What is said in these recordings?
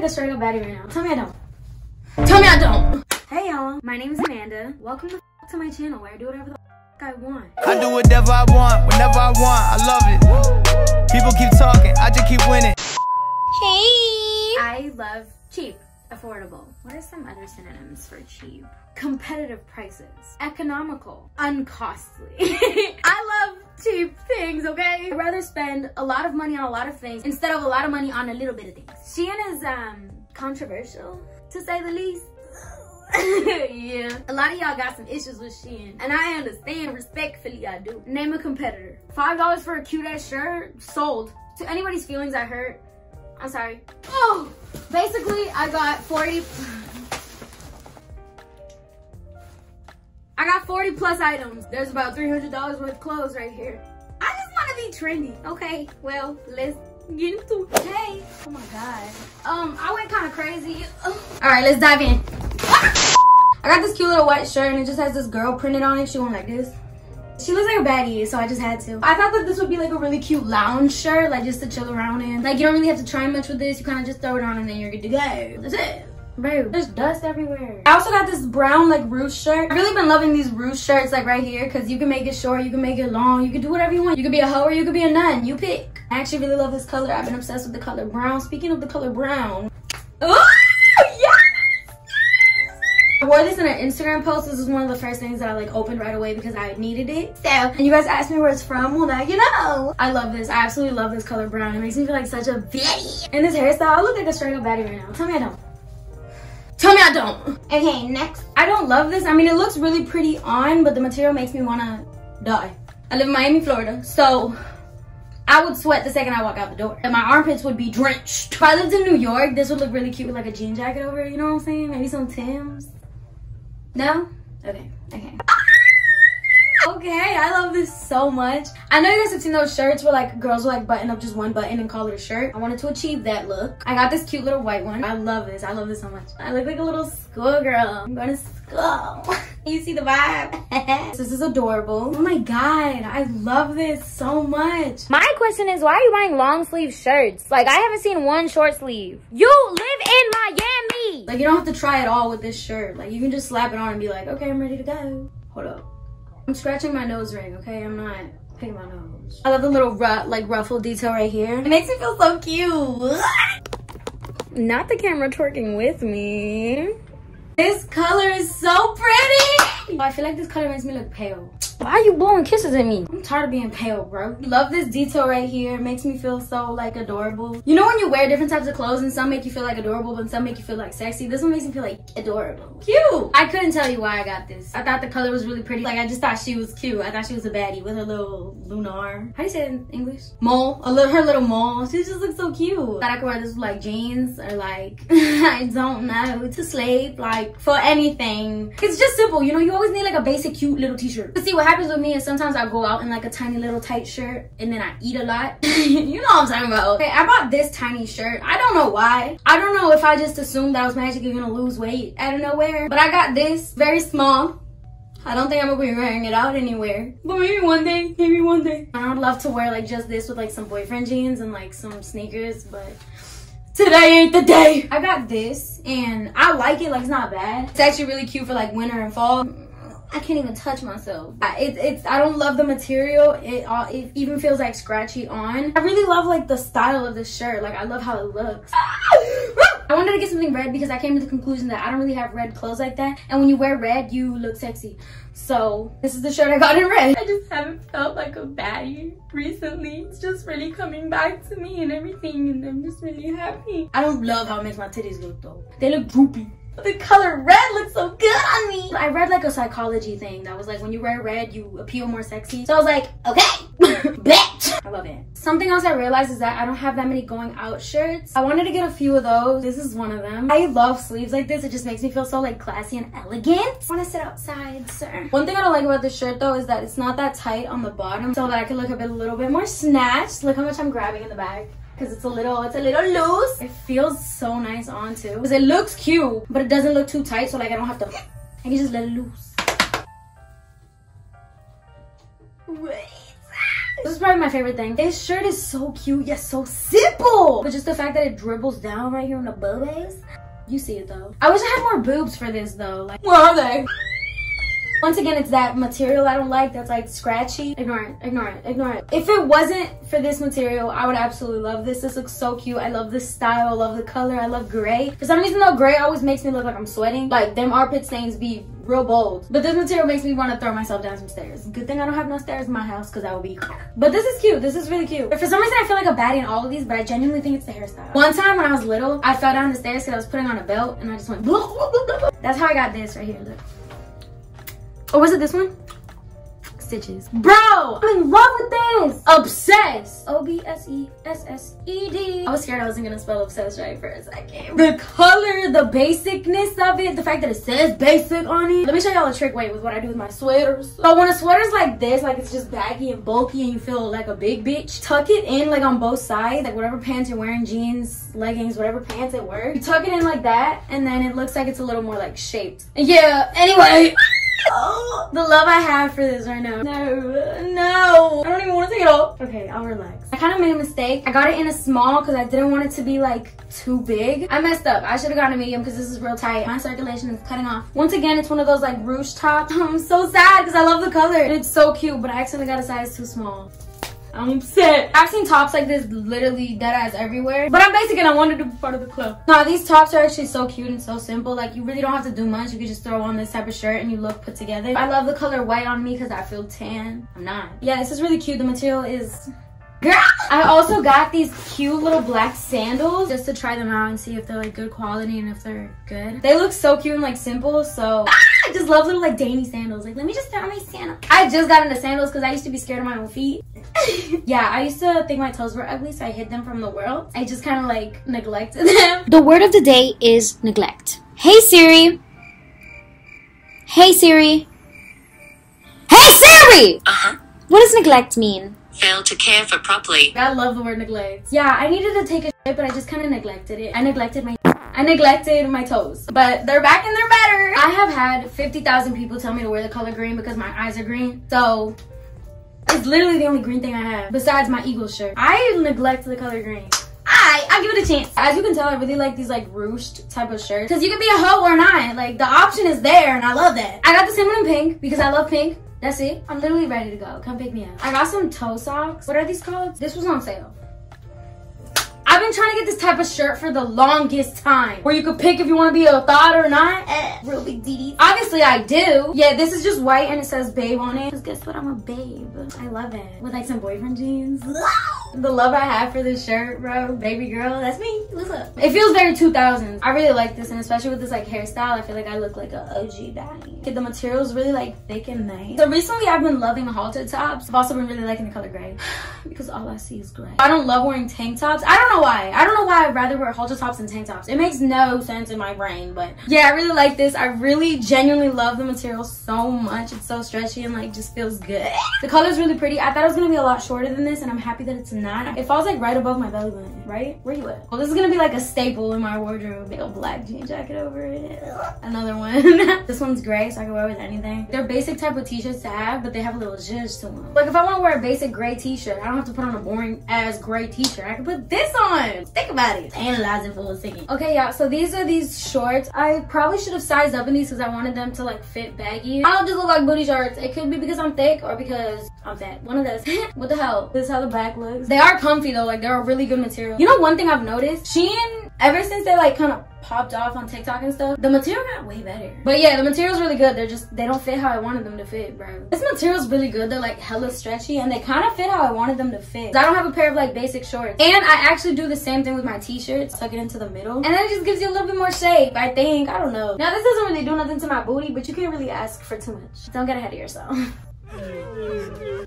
like a straight up baddie right now. Tell me I don't. Tell me I don't. Hey y'all, my name is Amanda. Welcome to, to my channel where I do whatever the I want. I do whatever I want, whenever I want. I love it. People keep talking, I just keep winning. Hey! I love cheap, affordable. What are some other synonyms for cheap? Competitive prices, economical, uncostly. I love cheap things, okay? I'd rather spend a lot of money on a lot of things instead of a lot of money on a little bit of things. Shein is um controversial, to say the least. yeah. A lot of y'all got some issues with Shein. And I understand, respectfully I do. Name a competitor. $5 for a cute ass shirt? Sold. To anybody's feelings I hurt, I'm sorry. Oh, basically I got 40. I got 40 plus items. There's about $300 worth of clothes right here. I just want to be trendy. Okay, well, let's get into it. Hey, oh my God. Um, I went kind of crazy. All right, let's dive in. I got this cute little white shirt and it just has this girl printed on it. She went like this. She looks like a baddie, so I just had to. I thought that this would be like a really cute lounge shirt, like just to chill around in. Like you don't really have to try much with this. You kind of just throw it on and then you're good to go. That's it. Bro, there's dust everywhere. I also got this brown like ruche shirt. I've really been loving these ruche shirts like right here because you can make it short, you can make it long, you can do whatever you want. You could be a hoe or you could be a nun. You pick. I actually really love this color. I've been obsessed with the color brown. Speaking of the color brown. Oh, I wore this in an Instagram post. This was one of the first things that I like opened right away because I needed it. So, and you guys asked me where it's from. Well, now you know. I love this. I absolutely love this color brown. It makes me feel like such a baddie. And this hairstyle, I look like a straight up baddie right now. Tell me I don't. Tell me I don't. Okay, next. I don't love this. I mean, it looks really pretty on, but the material makes me want to die. I live in Miami, Florida, so I would sweat the second I walk out the door. And my armpits would be drenched. If I lived in New York, this would look really cute with like a jean jacket over it, you know what I'm saying? Maybe some Tim's. No? Okay, okay. Okay, I love this so much. I know you guys have seen those shirts where like girls will like button up just one button and call it a shirt. I wanted to achieve that look. I got this cute little white one. I love this. I love this so much. I look like a little schoolgirl. I'm going to school. you see the vibe? this is adorable. Oh my god, I love this so much. My question is, why are you buying long sleeve shirts? Like, I haven't seen one short sleeve. You live in Miami! Like, you don't have to try it all with this shirt. Like, you can just slap it on and be like, okay, I'm ready to go. Hold up. I'm scratching my nose ring, okay? I'm not picking my nose. I love the little like ruffle detail right here. It makes me feel so cute. Not the camera twerking with me. This color is so pretty. Oh, I feel like this color makes me look pale. Why are you blowing kisses at me? I'm tired of being pale, bro. Love this detail right here. It makes me feel so like adorable. You know when you wear different types of clothes and some make you feel like adorable, but some make you feel like sexy? This one makes me feel like adorable. Cute. I couldn't tell you why I got this. I thought the color was really pretty. Like I just thought she was cute. I thought she was a baddie with her little lunar. How do you say it in English? Mole. A little, her little mole. She just looks so cute. Thought I could wear this with like jeans or like, I don't know, to sleep, like for anything. It's just simple. You know, you always need like a basic cute little t-shirt. See what happens with me is sometimes I go out in like a tiny little tight shirt and then I eat a lot. you know what I'm talking about. Okay, I bought this tiny shirt. I don't know why. I don't know if I just assumed that I was magically gonna lose weight out of nowhere. But I got this very small. I don't think I'm gonna be wearing it out anywhere. But maybe one day, maybe one day. I would love to wear like just this with like some boyfriend jeans and like some sneakers, but today ain't the day. I got this and I like it, like it's not bad. It's actually really cute for like winter and fall. I can't even touch myself. It, it's I don't love the material. It all it even feels like scratchy on. I really love like the style of this shirt. Like I love how it looks. I wanted to get something red because I came to the conclusion that I don't really have red clothes like that. And when you wear red, you look sexy. So this is the shirt I got in red. I just haven't felt like a baddie recently. It's just really coming back to me and everything. And I'm just really happy. I don't love how it makes my titties look though. They look droopy. The color red looks so good on me. I read like a psychology thing that was like when you wear red, you appeal more sexy. So I was like, okay, bet. I love it. Something else I realized is that I don't have that many going out shirts. I wanted to get a few of those. This is one of them. I love sleeves like this. It just makes me feel so like classy and elegant. I want to sit outside, sir. One thing I don't like about this shirt though is that it's not that tight on the bottom so that I can look a bit a little bit more snatched. Look how much I'm grabbing in the back because it's a little it's a little loose it feels so nice on too because it looks cute but it doesn't look too tight so like i don't have to i can just let it loose Wait. This is probably my favorite thing. This shirt is so cute, yet so simple. But just the fact that it dribbles down right here on the boobies. You see it though. I wish I had more boobs for this though. Like, where are they? Once again, it's that material I don't like that's like scratchy. Ignore it, ignore it, ignore it. If it wasn't for this material, I would absolutely love this. This looks so cute. I love this style, I love the color, I love gray. For some reason though, gray always makes me look like I'm sweating. Like them armpit stains be real bold. But this material makes me want to throw myself down some stairs. Good thing I don't have no stairs in my house because I would be. But this is cute. This is really cute. But for some reason, I feel like a baddie in all of these, but I genuinely think it's the hairstyle. One time when I was little, I fell down the stairs because I was putting on a belt and I just went. That's how I got this right here. Look. Or was it this one? Stitches. Bro, I'm in love with this. Obsessed. O-B-S-E-S-S-E-D. I was scared I wasn't gonna spell obsessed right for a second. The color, the basicness of it, the fact that it says basic on it. Let me show y'all a trick, wait, with what I do with my sweaters. So when a sweater's like this, like it's just baggy and bulky and you feel like a big bitch, tuck it in like on both sides, like whatever pants you're wearing, jeans, leggings, whatever pants it works. You tuck it in like that, and then it looks like it's a little more like shaped. Yeah, anyway. The love I have for this right now. No, no. I don't even want to take it off. Okay, I'll relax. I kind of made a mistake. I got it in a small because I didn't want it to be like too big. I messed up. I should have gotten a medium because this is real tight. My circulation is cutting off. Once again, it's one of those like ruche tops. I'm so sad because I love the color. It's so cute, but I accidentally got a size too small. I'm upset. I've seen tops like this literally dead eyes everywhere. But I'm basic and I wanted to be part of the club. No, these tops are actually so cute and so simple. Like you really don't have to do much. You can just throw on this type of shirt and you look put together. I love the color white on me because I feel tan. I'm not. Yeah, this is really cute. The material is Girl! I also got these cute little black sandals just to try them out and see if they're like good quality and if they're good. They look so cute and like simple, so ah, I just love little like dainty sandals. Like, let me just put on my sandals. I just got into sandals because I used to be scared of my own feet. yeah, I used to think my toes were ugly, so I hid them from the world. I just kind of like neglected them. The word of the day is neglect. Hey Siri. Hey Siri. Hey Siri! Uh-huh. What does neglect mean? Fail to care for properly. I love the word neglect. Yeah, I needed to take a shit, but I just kind of neglected it. I neglected my I neglected my toes, but they're back and they're better. I have had 50,000 people tell me to wear the color green because my eyes are green. So it's literally the only green thing I have besides my Eagles shirt. I neglect the color green. I, I'll give it a chance. As you can tell, I really like these like ruched type of shirts. Cause you can be a hoe or not. Like the option is there and I love that. I got the same one in pink because I love pink. That's it. I'm literally ready to go. Come pick me up. I got some toe socks. What are these called? This was on sale. I've been trying to get this type of shirt for the longest time. Where you could pick if you want to be a thought or not. Eh, real big DD. Obviously I do. Yeah, this is just white and it says babe on it. Cause guess what? I'm a babe. I love it. With like some boyfriend jeans. the love I have for this shirt, bro. Baby girl, that's me. What's up? It feels very 2000s. I really like this and especially with this like hairstyle, I feel like I look like a OG baddie. Okay, the material's really like thick and nice. So recently I've been loving the halter tops. I've also been really liking the color gray because all I see is gray. I don't love wearing tank tops. I don't know why. I don't know why I'd rather wear halter tops than tank tops. It makes no sense in my brain, but yeah, I really like this. I really genuinely love the material so much. It's so stretchy and like just feels good. The color's really pretty. I thought it was gonna be a lot shorter than this and I'm happy that it's not. It falls like right above my belly button, right? Where you at? Well, this is gonna be like a staple in my wardrobe. Big old black jean jacket over it. Another one. this one's gray, so I can wear with anything. They're basic type of t-shirts to have, but they have a little zhuzh to them. Like if I wanna wear a basic gray t-shirt, I don't have to put on a boring ass gray t-shirt. I can put this on. Think about it. Analyze it for a second. Okay, yeah, so these are these shorts. I probably should have sized up in these because I wanted them to like fit baggy. I don't just look like booty shorts. It could be because I'm thick or because I'm fat. One of those. what the hell? This is how the back looks. They are comfy though. Like they're a really good material. You know one thing I've noticed? Shein, ever since they like kind of popped off on TikTok and stuff, the material got way better. But yeah, the material's really good. They're just, they don't fit how I wanted them to fit, bro. This material's really good. They're like hella stretchy and they kind of fit how I wanted them to fit. I don't have a pair of like basic shorts. And I actually do the same thing with my t-shirts. Tuck it into the middle. And then it just gives you a little bit more shape, I think. I don't know. Now this doesn't really do nothing to my booty, but you can't really ask for too much. Don't get ahead of yourself.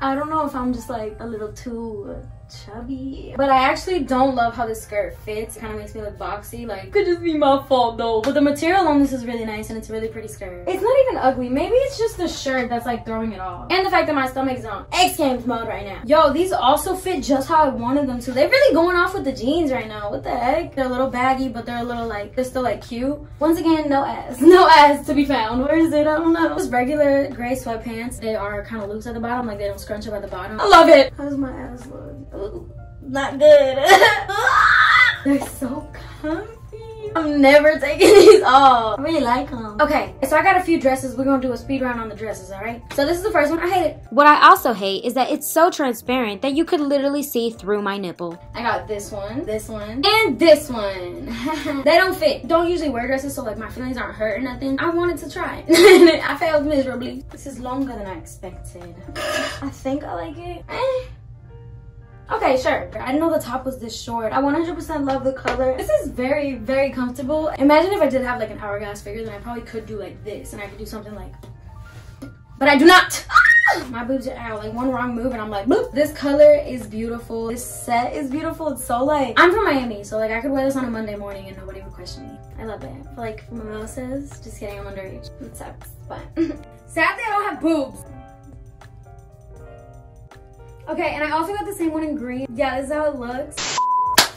I don't know if I'm just like a little too chubby. But I actually don't love how this skirt fits. It kind of makes me look boxy. Like, could just be my fault though. But the material on this is really nice and it's a really pretty skirt. It's not even ugly. Maybe it's just the shirt that's like throwing it off. And the fact that my stomach is on X Games mode right now. Yo, these also fit just how I wanted them to. They're really going off with the jeans right now. What the heck? They're a little baggy, but they're a little like, they're still like cute. Once again, no ass. No ass to be found. Where is it? I don't know. Just regular gray sweatpants. They are kind of loose at the bottom. Like they don't scrunch up at the bottom. I love it. How's my ass look? Ooh, not good. They're so comfy. I'm never taking these off. I really like them. Okay, so I got a few dresses. We're gonna do a speed round on the dresses, all right? So this is the first one. I hate it. What I also hate is that it's so transparent that you could literally see through my nipple. I got this one, this one, and this one. they don't fit. Don't usually wear dresses, so like my feelings aren't hurt or nothing. I wanted to try. I failed miserably. This is longer than I expected. I think I like it. Eh. Okay, sure. I didn't know the top was this short. I 100% love the color. This is very, very comfortable. Imagine if I did have like an hourglass figure, then I probably could do like this and I could do something like, but I do not. My boobs are out. Like one wrong move and I'm like, boop. This color is beautiful. This set is beautiful. It's so like, I'm from Miami, so like I could wear this on a Monday morning and nobody would question me. I love it. Like mimosas. Just kidding, I'm underage. It sucks, but sadly I don't have boobs. Okay, and I also got the same one in green. Yeah, this is how it looks.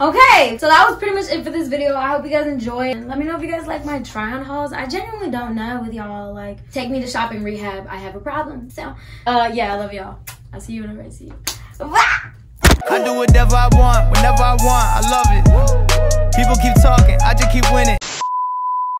Okay, so that was pretty much it for this video. I hope you guys enjoyed. And let me know if you guys like my try-on hauls. I genuinely don't know with y'all. Like, take me to shopping rehab. I have a problem. So, uh, yeah, I love y'all. I'll see you whenever I see you. Bye! I do whatever I want, whenever I want. I love it. People keep talking. I just keep winning.